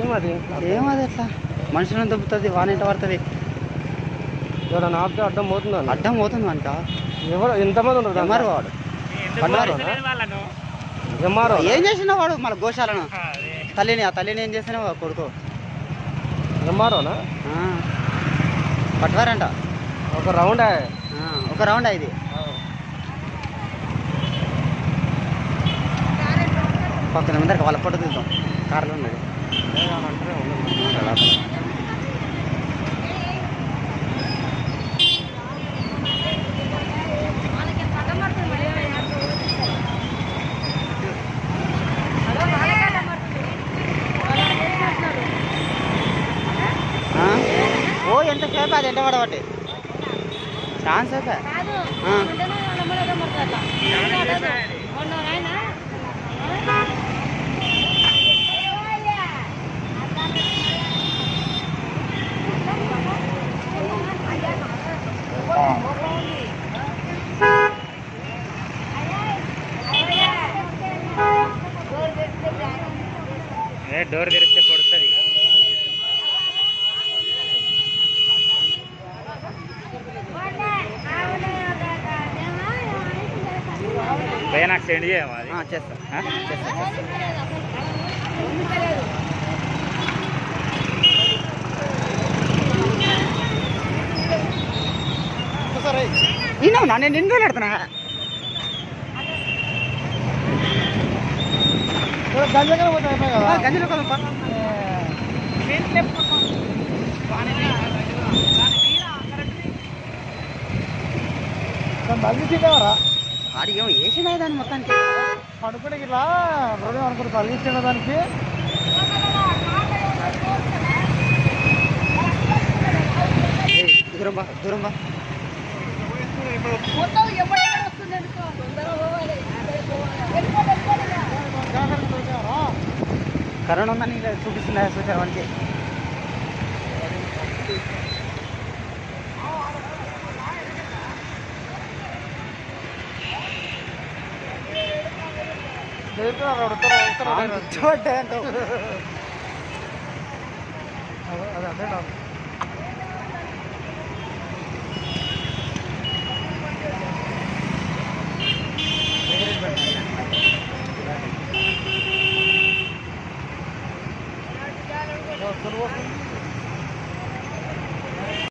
ఏమది? ఏమది ఎట్లా మనుషులను దొబ్బుతుంది వాన ఎంత పడుతుంది. ఎవరైనా ఆపితే అడ్డం పోతుందా అడ్డం పోతుంది మనక ఎవరు ఎంతమంది ఉన్నారు ఎంఆర్ఓ వాడు. ఎంఆర్ఓ ఏం చేసినా వాడు మన గోశాలను? తల్లిని ఆ తల్లిని ఏం చేసినా వాడు కొడుకు? ఎంఆర్ఓనా. పట్టువారంట ఒక రౌండ్? ఆ, ఒక రౌండ్ ఇది. పక్కన ముందర వాళ్ళ ఫోటో తీద్దాం. కార్లో ఉన్నది. ఎంత సేపు అది ఎంట పడబట్టి ఛాన్స్ అయితే ఆ. డోర్ తెరిస్తే పడుతుంది భయ నాకు సెండ్ చేయమా అది ఆ, చేస్తా? చేస్తా నేను నిన్ను పెడుతున్నా గంజలో కదా ఆడి ఏమో వేసిన దాన్ని మొత్తానికి పడుకునే ఇట్లా హృదయం అనుకుంటే కలిగించిన దానికి ఏయ్, దూరం బా దూరం బా కరోనా ఉందని ఇలా చూపిస్తుందా చూసారు వానికి ఉత్తర ఉత్తర చూడ్డా అంటావు అదే అదే Eu não vou.